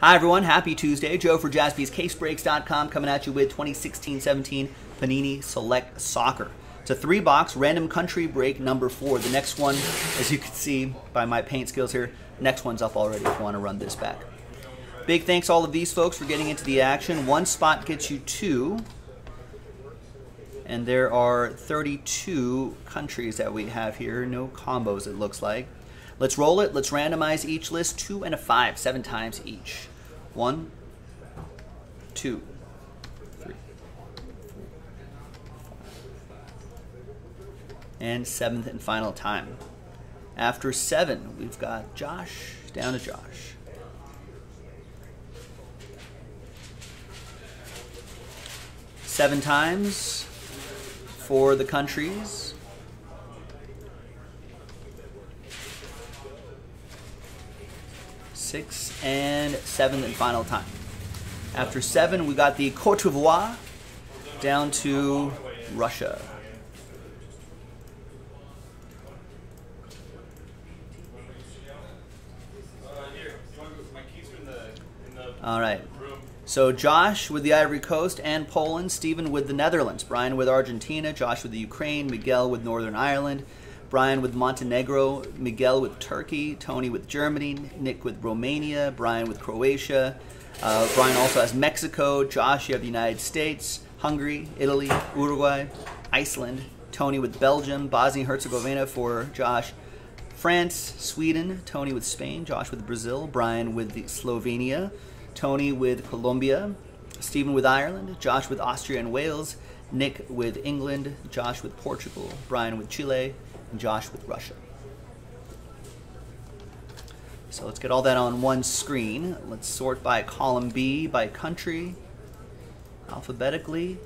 Hi, everyone. Happy Tuesday. Joe for jaspyscasebreaks.com coming at you with 2016 17 Panini Select Soccer. It's a three box random country break number four. The next one, as you can see by my paint skills here, next one's up already if you want to run this back. Big thanks all of these folks for getting into the action. One spot gets you two. And there are 32 countries that we have here. No combos, it looks like. Let's roll it. Let's randomize each list two and a five, seven times each. One, two, three, four, and seventh and final time. After seven, we've got Josh down to Josh. Seven times for the countries. Sixth, and seventh and final time. After seven, we got the Cote d'Ivoire down to Russia. All right. So Josh with the Ivory Coast and Poland, Stephen with the Netherlands, Brian with Argentina, Josh with the Ukraine, Miguel with Northern Ireland, Brian with Montenegro, Miguel with Turkey, Tony with Germany, Nick with Romania, Brian with Croatia. Uh, Brian also has Mexico, Josh, you have the United States, Hungary, Italy, Uruguay, Iceland, Tony with Belgium, Bosnia Herzegovina for Josh, France, Sweden, Tony with Spain, Josh with Brazil, Brian with Slovenia, Tony with Colombia, Stephen with Ireland, Josh with Austria and Wales, Nick with England, Josh with Portugal, Brian with Chile, and Josh with Russia. So let's get all that on one screen. Let's sort by column B, by country, alphabetically.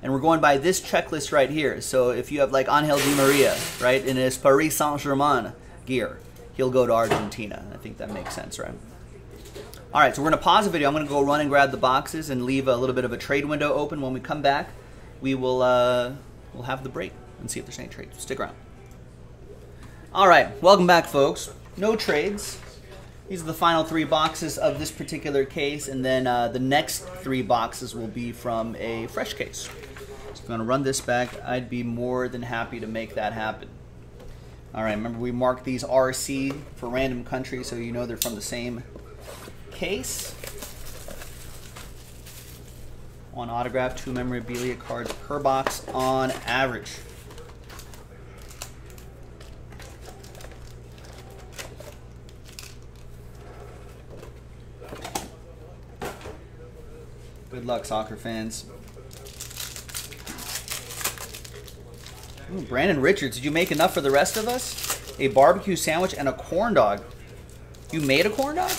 And we're going by this checklist right here. So if you have like Angel Di Maria, right, in his Paris Saint-Germain gear, he'll go to Argentina. I think that makes sense, right? All right, so we're to pause the video. I'm going to go run and grab the boxes and leave a little bit of a trade window open. When we come back, we will uh, we'll have the break and see if there's any trades. Stick around. All right, welcome back, folks. No trades. These are the final three boxes of this particular case, and then uh, the next three boxes will be from a fresh case. So I'm going to run this back. I'd be more than happy to make that happen. All right, remember we marked these RC for random country, so you know they're from the same case. One autograph, two memorabilia cards per box on average. Good luck, soccer fans. Ooh, Brandon Richards, did you make enough for the rest of us? A barbecue sandwich and a corn dog. You made a corn dog?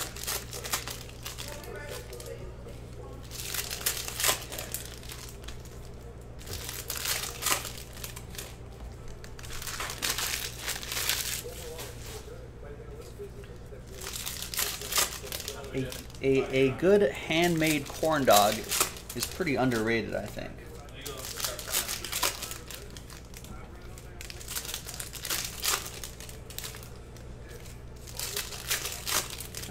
A, a good handmade corn dog is pretty underrated, I think.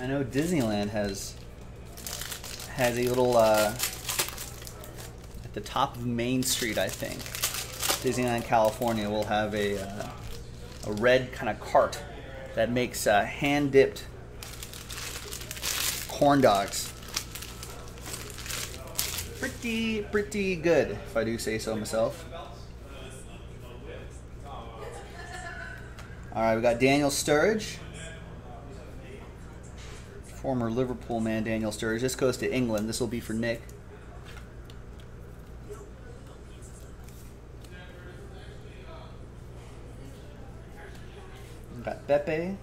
I know Disneyland has has a little uh, at the top of Main Street, I think. Disneyland, California will have a uh, a red kind of cart that makes uh, hand dipped corn dogs. Pretty, pretty good, if I do say so myself. All right, we got Daniel Sturridge. Former Liverpool man, Daniel Sturridge. This goes to England. This will be for Nick. We got Beppe.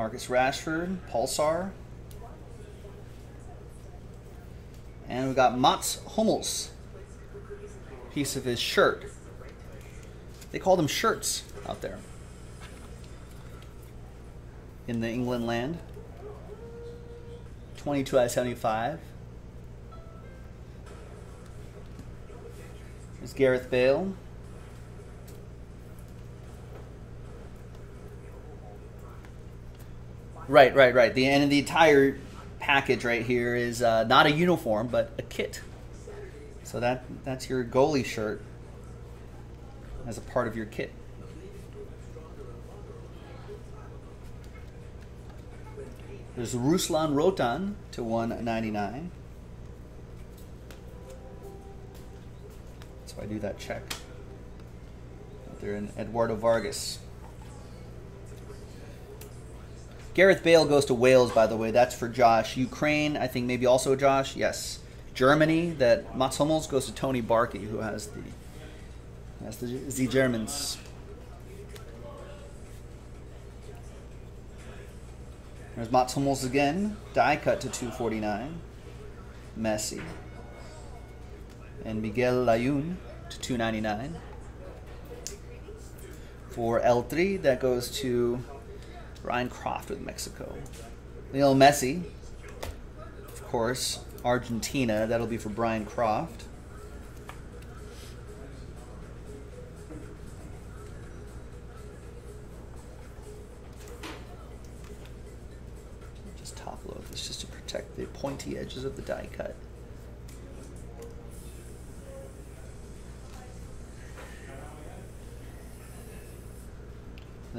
Marcus Rashford, Pulsar. And we got Mats Hummels, piece of his shirt. They call them shirts out there in the England land. 22 out of 75. There's Gareth Bale. Right, right, right. The and the entire package right here is uh, not a uniform, but a kit. So that that's your goalie shirt as a part of your kit. There's Ruslan Rotan to 199. So I do that check. They're in Eduardo Vargas. Gareth Bale goes to Wales, by the way. That's for Josh. Ukraine, I think maybe also Josh. Yes. Germany, that Mats Hummels goes to Tony Barkey, who has the has the Z Germans. There's Mats Hummels again. Die cut to 249. Messi. And Miguel Layun to 299. For El Tri, that goes to Ryan Croft with Mexico. Lionel Messi, of course, Argentina. That'll be for Brian Croft. Just top load this just to protect the pointy edges of the die cut.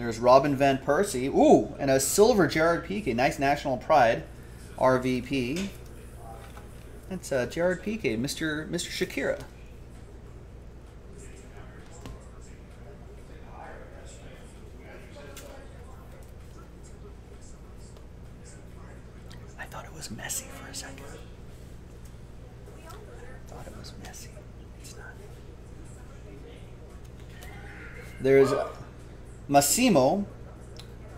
There's Robin Van Persie. Ooh, and a silver Gerard Piqué. Nice national pride. RVP. That's uh, Gerard Piqué, Mr. Mr. Shakira. I thought it was messy for a second. Thought it was Messi. It's not. There's Massimo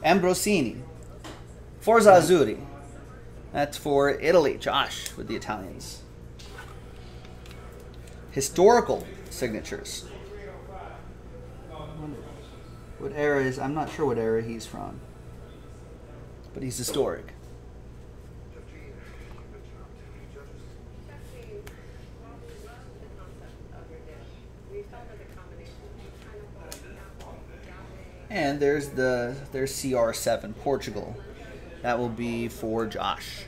Ambrosini. Forza Azzurri. That's for Italy. Josh with the Italians. Historical signatures. What era is? I'm not sure what era he's from, but he's historic. And there's the there's CR7 Portugal. That will be for Josh.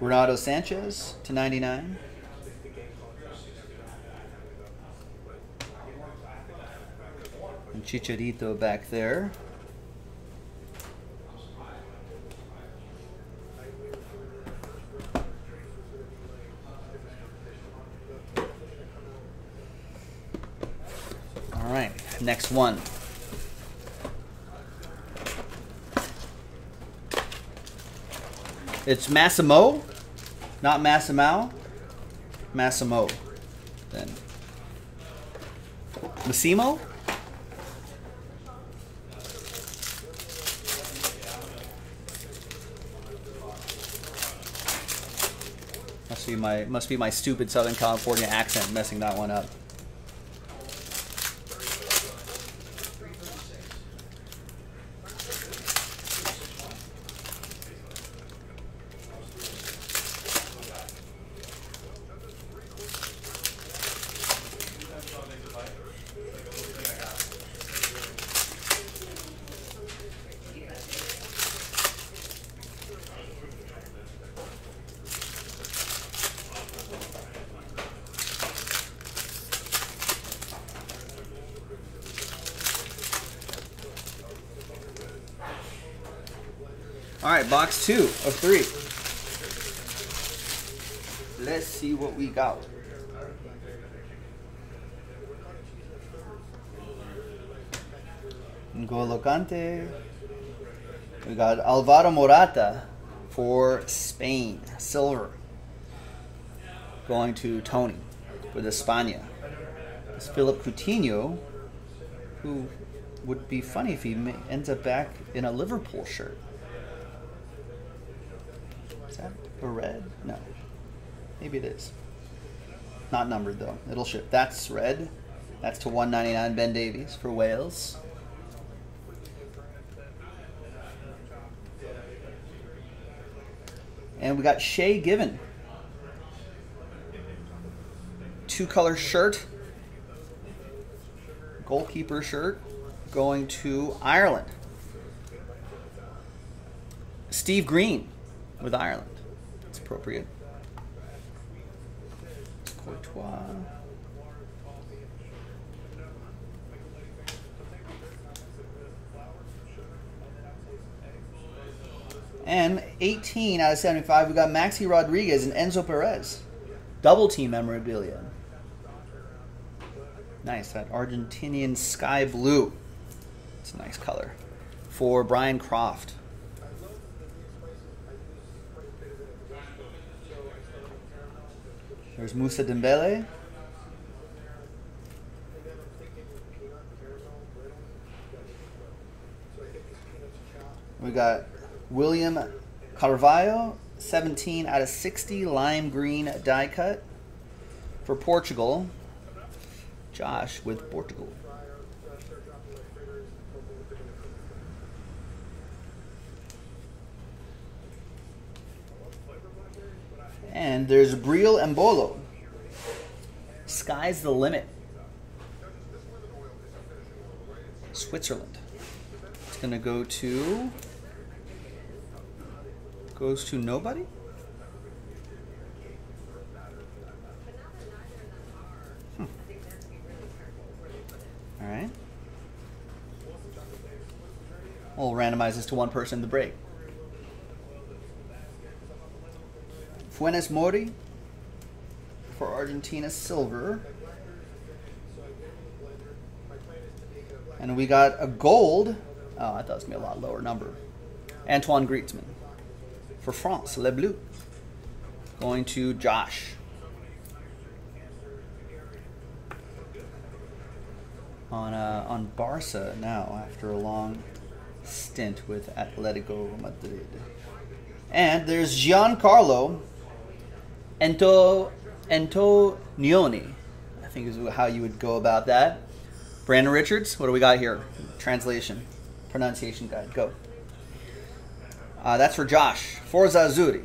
Renato Sanches to 99. And Chicharito back there. Next one. It's Massimo, not Massimo. Massimo, then. Massimo? Must be my must be my stupid Southern California accent messing that one up. Right, box two of three. Let's see what we got. N'Golo Kante. We got Alvaro Morata for Spain, silver. Going to Tony with España. It's Philippe Coutinho, who would be funny if he ends up back in a Liverpool shirt. Is that a red? No. Maybe it is. Not numbered though. It'll ship. That's red. That's to 199 Ben Davies for Wales. And we got Shay Given. two color shirt, goalkeeper shirt, going to Ireland. Steve Green with Ireland. It's appropriate. Courtois. And 18 out of 75, we got Maxi Rodriguez and Enzo Perez. Double team memorabilia. Nice, that Argentinian sky blue. It's a nice color. For Brian Croft. There's Mousa Dembele. We got William Carvalho, 17 out of 60, lime green die cut. For Portugal, Josh with Portugal. And there's Breel Embolo. Sky's the limit. Switzerland. It's going to go to. Goes to nobody? Hmm. All right. We'll randomize this to one person in the break. Funes Mori for Argentina silver. And we got a gold. Oh, I thought it was going to be a lot lower number. Antoine Griezmann for France, Le Bleu. Going to Josh. On, uh, on Barca now after a long stint with Atletico Madrid. And there's Giancarlo Ento Antonioni. I think is how you would go about that. Brandon Richards, what do we got here? Translation, pronunciation guide. Go. Uh, that's for Josh. Forza Azzurri.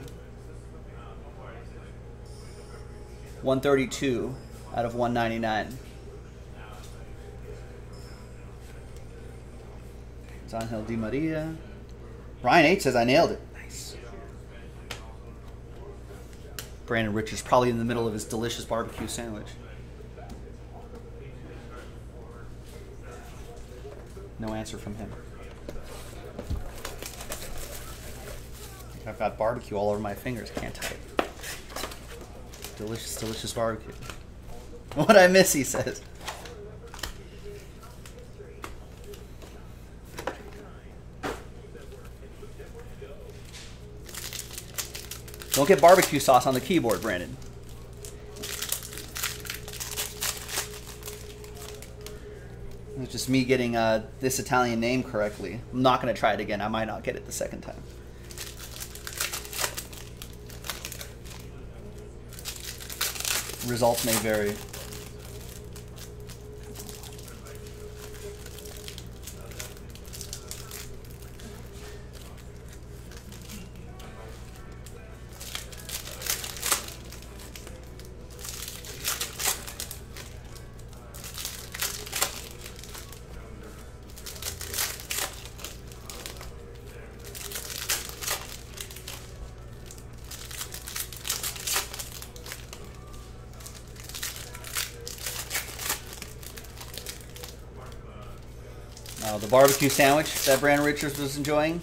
132 out of 199. It's Angel Di Maria. Ryan H says I nailed it. Nice. Brandon Richards probably in the middle of his delicious barbecue sandwich. No answer from him. I've got barbecue all over my fingers. Can't type. Delicious, delicious barbecue. What I miss, he says. Don't get barbecue sauce on the keyboard, Brandon. It's just me getting uh, this Italian name correctly. I'm not going to try it again. I might not get it the second time. Results may vary. The barbecue sandwich that Brandon Richards was enjoying,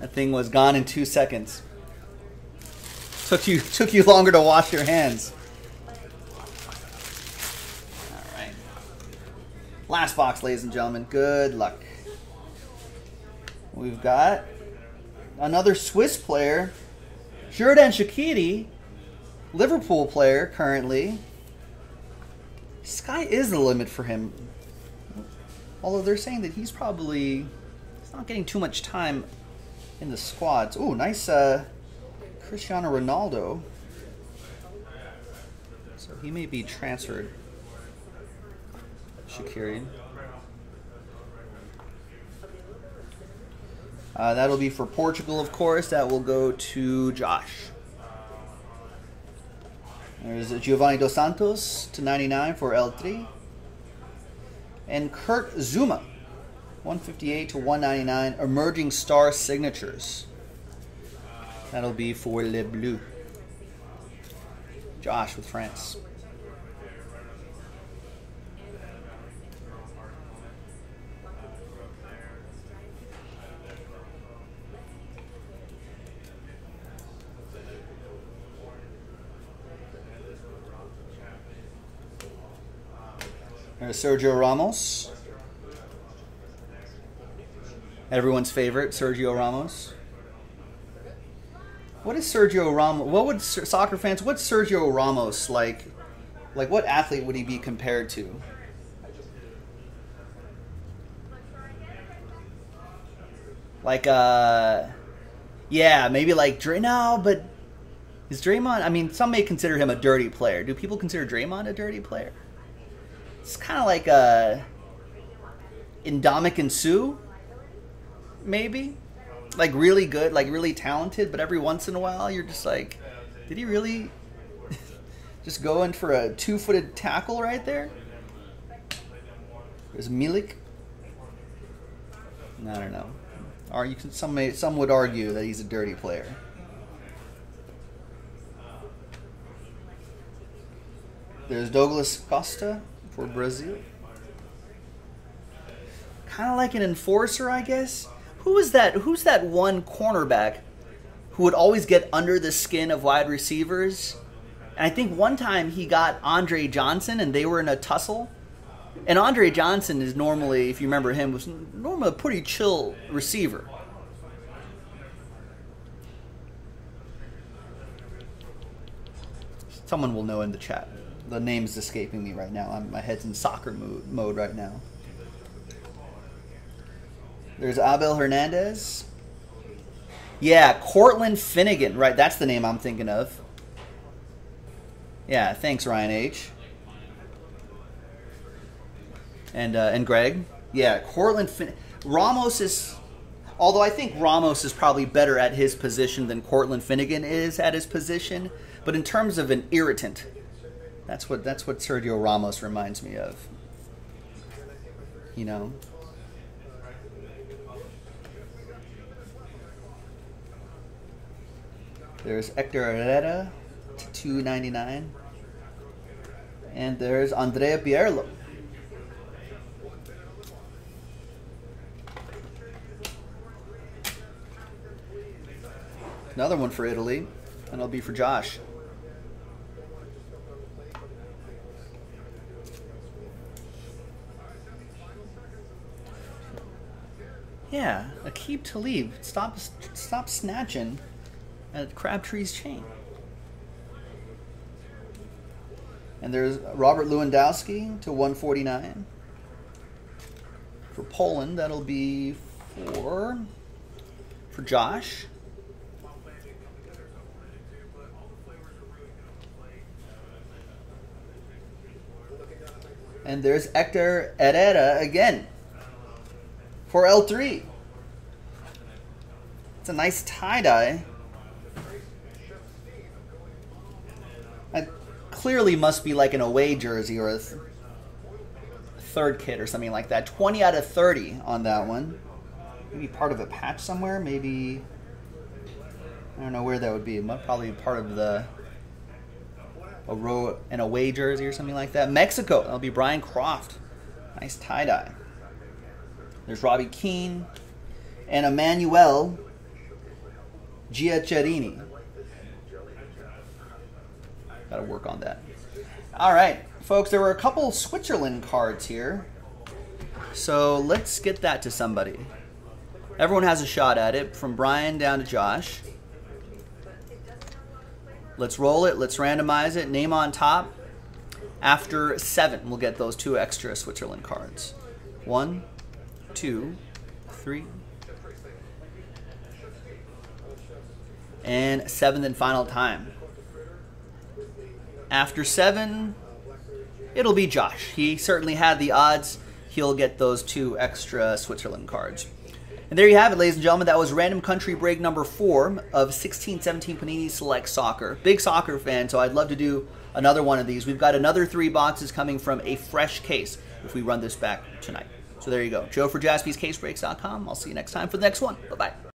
that thing was gone in two seconds. Took you took you longer to wash your hands. All right. Last box, ladies and gentlemen. Good luck. We've got another Swiss player, Xherdan Shaqiri, Liverpool player currently. Sky is the limit for him. Although they're saying that he's probably he's not getting too much time in the squads. Ooh, nice uh, Cristiano Ronaldo. So he may be transferred. Shaqiri. Uh, that'll be for Portugal, of course. That will go to Josh. There's Giovanni Dos Santos to 99 for El Tri. And Kurt Zouma, 158 to 199, emerging star signatures. That'll be for Le Bleu. Josh with France. Sergio Ramos. Everyone's favorite, Sergio Ramos. What is Sergio Ramos? What would soccer fans? What's Sergio Ramos like? Like, what athlete would he be compared to? Like, uh, yeah, maybe like Dray. No, but is Draymond? I mean, some may consider him a dirty player. Do people consider Draymond a dirty player? It's kind of like uh, a and Suh maybe. Like really good, like really talented, but every once in a while you're just like, did he really just go in for a two-footed tackle right there? There's Milik. I don't know. Or you can some may, some would argue that he's a dirty player. There's Douglas Costa for Brazil. Kind of like an enforcer, I guess. Who is that? Who's that one cornerback who would always get under the skin of wide receivers? And I think one time he got Andre Johnson, and they were in a tussle. And Andre Johnson is normally, if you remember him, was normally a pretty chill receiver. Someone will know in the chat the name's escaping me right now. I'm, my head's in soccer mode, mode right now. There's Abel Hernandez. Yeah, Cortland Finnegan. Right, that's the name I'm thinking of. Yeah, thanks, Ryan H. And uh, and Greg. Yeah, Cortland fin- Ramos is. Although I think Ramos is probably better at his position than Cortland Finnegan is at his position, but in terms of an irritant, that's what that's what Sergio Ramos reminds me of. You know. There's Hector Herrera to 299. And there's Andrea Pirlo. Another one for Italy, and it'll be for Josh. Yeah, Aqib Talib. Stop, stop snatching at Crabtree's chain. And there's Robert Lewandowski to 149. For Poland, that'll be for for Josh. And there's Hector Herrera again for El Tri. It's a nice tie-dye. It clearly must be like an away jersey or a th third kit or something like that. 20 out of 30 on that one. Maybe part of a patch somewhere. Maybe, I don't know where that would be. Probably part of the a row an away jersey or something like that. Mexico. That'll be Brian Croft. Nice tie dye. There's Robbie Keane and Emmanuel Giaccherini. Got to work on that. All right, folks, there were a couple Switzerland cards here. So let's get that to somebody. Everyone has a shot at it, from Brian down to Josh. Let's roll it. Let's randomize it. Name on top. After seven, we'll get those two extra Switzerland cards. One, two, three, and seventh and final time. After seven, it'll be Josh. He certainly had the odds. He'll get those two extra Switzerland cards. And there you have it, ladies and gentlemen. That was random country break number four of 1617 Panini Select Soccer. Big soccer fan, so I'd love to do another one of these. We've got another three boxes coming from a fresh case if we run this back tonight. So there you go. Joe for jaspyscasebreaks.com. I'll see you next time for the next one. Bye bye.